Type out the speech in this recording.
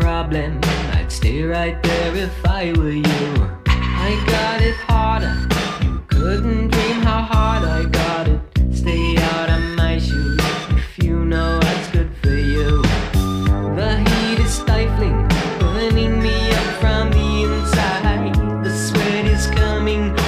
problem. I'd stay right there if I were you. I got it harder. You couldn't dream how hard I got it. Stay out of my shoes if you know what's good for you. The heat is stifling, burning me up from the inside. The sweat is coming.